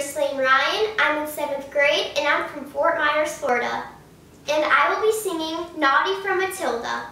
is Slane Ryan. I'm in 7th grade and I'm from Fort Myers, Florida. And I will be singing Naughty from Matilda.